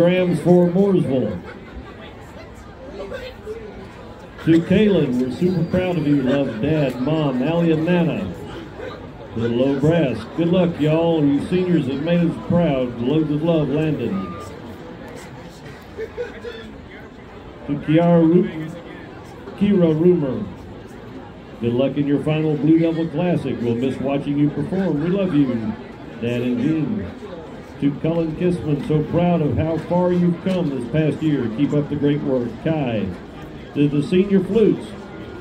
grams for Mooresville. To Kaylin, we're super proud of you. Love Dad, Mom, Allie, and Nana. To low brass, good luck, y'all. You seniors have made us proud. Loads of love, Landon. To Kiara Ru- Kira Rumor. Good luck in your final Blue Devil Classic. We'll miss watching you perform. We love you, Dad and Jean. To Cullen Kissman, so proud of how far you've come this past year. Keep up the great work. Kai. To the senior flutes,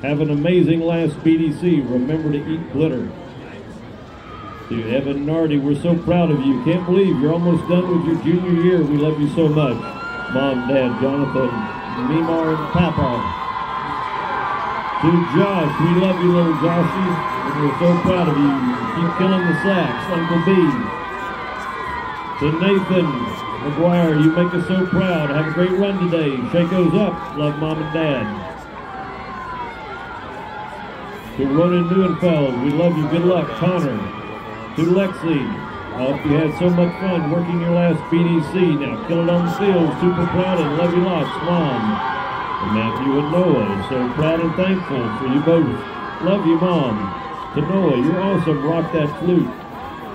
have an amazing last BDC. Remember to eat glitter. To Evan Nardi, we're so proud of you. Can't believe you're almost done with your junior year. We love you so much. Mom, Dad, Jonathan, Mimar, and Papa. To Josh, we love you, little Joshy, and we're so proud of you. Keep killing the sax, Uncle B. To Nathan McGuire, you make us so proud. Have a great run today. Shaco's up. Love mom and dad. To Ronan Neuenfeld, we love you. Good luck. Connor. To Lexi, I hope you had so much fun working your last BDC. Now kill it on the field. Super proud and love you lots. Mom. And Matthew and Noah, so proud and thankful for you both. Love you, Mom. To Noah, you're awesome. Rock that flute.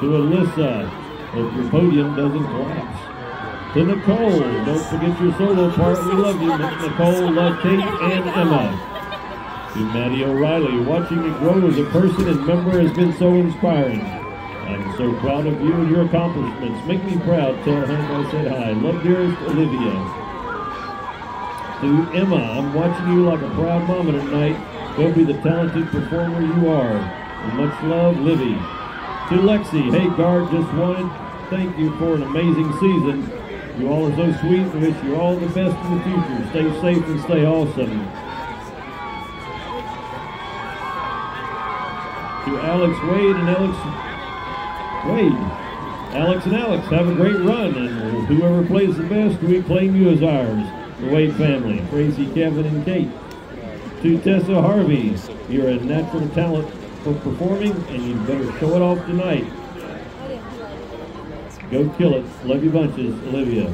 To Alyssa, hope your podium doesn't collapse. To Nicole, don't forget your solo part. We love you, Nicole. Love Kate and Emma. To Maddie O'Reilly, watching you grow as a person and member has been so inspiring. I'm so proud of you and your accomplishments. Make me proud. Tell him I said hi. Love dearest Olivia. To Emma, I'm watching you like a proud mama tonight. Go be the talented performer you are. And much love, Livy. To Lexi, hey guard, just wanted thank you for an amazing season. You all are so sweet and wish you all the best in the future. Stay safe and stay awesome. To Alex Wade and Alex Wade. Alex and Alex, have a great run, and whoever plays the best, we claim you as ours. The Wade family, Tracy, Kevin, and Kate. To Tessa Harvey, you're a natural talent for performing, and you better show it off tonight. Go kill it. Love you bunches, Olivia.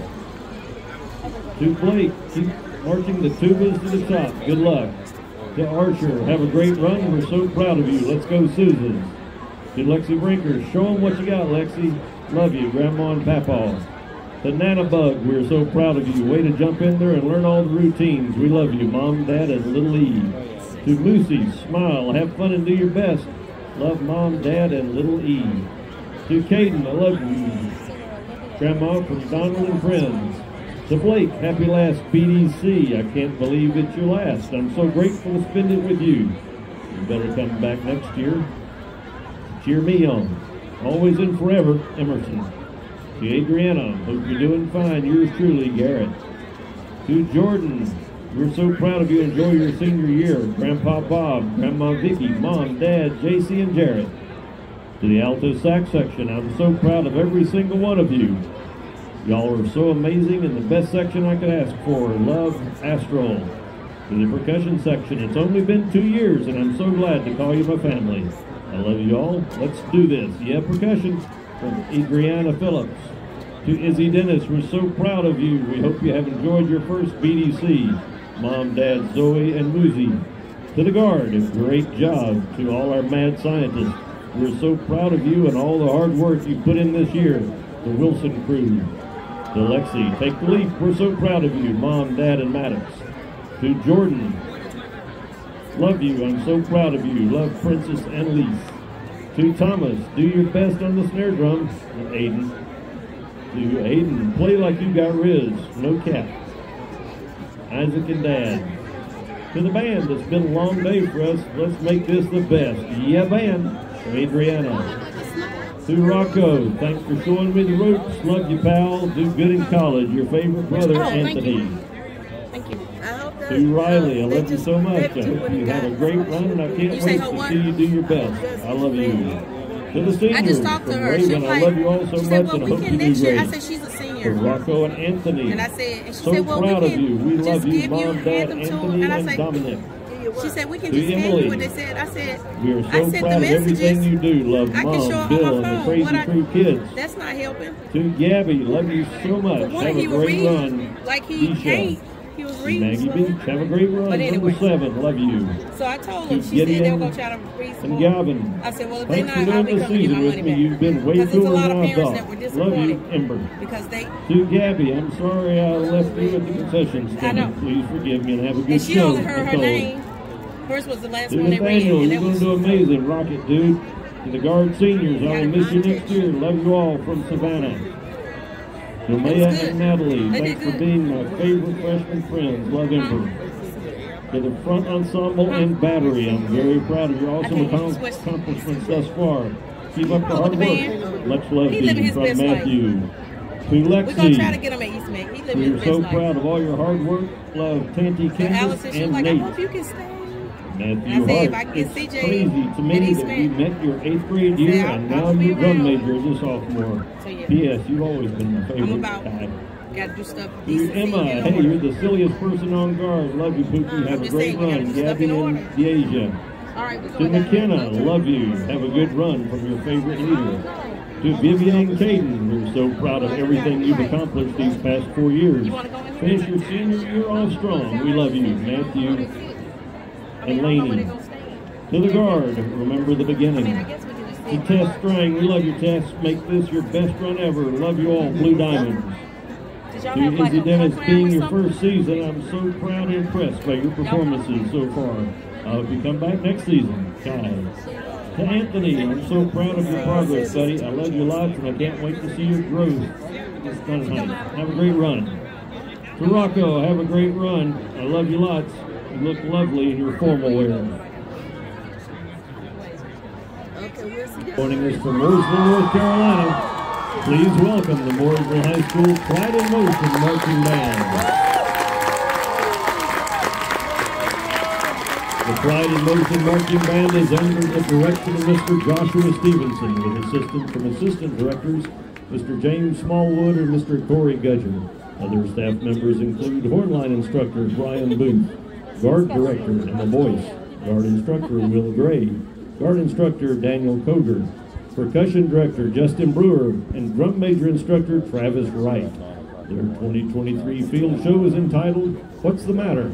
To Blake, keep marching the tubas to the top. Good luck. To Archer, have a great run. We're so proud of you. Let's go, Susan. To Lexi Brinker, show them what you got, Lexi. Love you, Grandma and Papa. To Nana Bug, we're so proud of you. Way to jump in there and learn all the routines. We love you, Mom, Dad, and Little E. To Lucy, smile, have fun, and do your best. Love Mom, Dad, and Little E. To Caden, I love you. Grandma from Donald and Friends. To Blake, happy last BDC. I can't believe it's your last. I'm so grateful to spend it with you. You better come back next year. Cheer me on. Always and forever, Emerson. To Adriana, hope you're doing fine. Yours truly, Garrett. To Jordan, we're so proud of you. Enjoy your senior year. Grandpa Bob, Grandma Vicky, Mom, Dad, JC, and Jared. To the alto sax section, I'm so proud of every single one of you. Y'all are so amazing and the best section I could ask for. Love, Astral. To the percussion section, it's only been two years and I'm so glad to call you my family. I love you all. Let's do this. Yeah, percussion from Adriana Phillips. To Izzy Dennis, we're so proud of you. We hope you have enjoyed your first BDC. Mom, Dad, Zoe, and Muzi. To the guard, a great job. To all our mad scientists, we're so proud of you and all the hard work you put in this year. The Wilson crew. To Lexi, take the leap. We're so proud of you, Mom, Dad, and Maddox. To Jordan, love you. I'm so proud of you. Love Princess and Lise. To Thomas, do your best on the snare drum. And Aiden. To Aiden, play like you got Riz. No cap. Isaac and Dad. To the band, it's been a long day for us. Let's make this the best. Yeah, band. From Adriana. To Rocco, thanks for showing me the ropes. Love you, pal. Do good in college. Your favorite brother, Oh, thank Anthony. you. Thank you. I hope To Riley, I uh, love you so much. I hope you have a great run, and I can't wait to see you do your best. I love you. To the seniors, I just talked to her. She Raven, I love you all so much, said, well, and I hope you do year. I said, she's a Senior. Rocco and Anthony, And I said, and she so said, well, proud we of you. We just love you, give you, Mom, hand Dad, them to Anthony. And I said, Dominic. you? She said we can just Emily. you what they said. I said We are I so sent proud the of everything you do. Love I can show Mom, on Bill, my and the Crazy what I- Crew kids. That's not helping. To Gabby, love you so much. Have a great reading run. like he can't. He. Maggie. Beach, have a great run. But anyway. Number seven, love you. So I told To him. She said they Gideon were gonna try to read And more. Gavin, I said, well, if they're not, I'll be coming to get my with money me. back. You've been way Because there's a lot of parents thought. that were Love you, Ember. because they To Gabby, I'm sorry I left you at the concession I stand. know. Please forgive me and have a good and she show. only heard her name. Hers was the last To one they read, you're going to do amazing. Rocket, dude. To the guard seniors, I will miss you next year. Love you all from Savannah. To and Natalie, thanks for being my favorite freshman friends. Love Ember. To the front ensemble and battery, I'm very proud of your awesome can't accom- switch. accomplishments thus far. Keep up the Oh, hard work. Much love to you from life. Matthew. To We're gonna try to get him at East Mac. He living we his are best so life. proud of all your hard work. Love Tanty Candace Allison, she was and like, Nate. hope you can stay. Matthew And I said, Hart, if I can get it's CJ crazy to me that you met your eighth grade year said, and now you're drum major as a sophomore. So, yeah. P.S. You've always been my favorite. I'm about guy. gotta do stuff To decent. Emma, hey, you're the silliest person on guard. Love you, Pookie. Uh, Have a great saying, you run. Gabby in and. Deasia. All right, To. McKenna, love you. Have a good run from your favorite leader. To Vivian and Caden, we're so proud of everything you've accomplished these past four years. You wanna go in? Finish your senior year off strong. We love you, Matthew and mean, I don't know where Laney. gonna the guard, remember the I mean, I beginning. guess we can To. Tess Strang, we love you, Tess. Make this your best run ever. Love you all, Blue Diamonds. To Izzy Dennis, being your first season, I'm so proud and impressed by your performances so far. I hope you come back next season. Kai. To Anthony, I'm so proud of your progress, buddy. I love you lots, and I can't wait to see your growth. It's done, honey. Have a great run. To Rocco, have a great run. I love you lots. You look lovely in your formal wear. Okay, we'll see you. Joining us from Mooresville, North Carolina, please welcome the Mooresville High School Pride in Motion Marching Band. The Pride in Motion Marching Band is under the direction of Mr. Joshua Stevenson with assistance from Assistant Directors Mr. James Smallwood and Mr. Corey Gudgeon. Other staff members include Hornline Instructor Brian Booth, Guard Director Emma Boyce, Guard Instructor Will Gray, Guard Instructor Daniel Koger, Percussion Director Justin Brewer, and Drum Major Instructor Travis Wright. Their 2023 field show is entitled What's the Matter?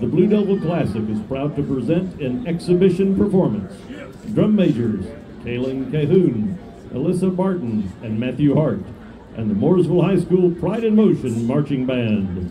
The Blue Devil Classic is proud to present an exhibition performance. Drum majors, Kaylin Cahoon, Alyssa Barton, and Matthew Hart, and the Mooresville High School Pride in Motion Marching Band.